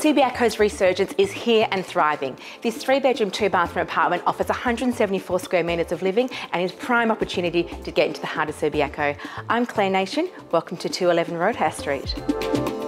Subiaco's resurgence is here and thriving. This three bedroom, two bathroom apartment offers 174 square metres of living and is prime opportunity to get into the heart of Subiaco. I'm Claire Nation. Welcome to 211 Roydhouse Street.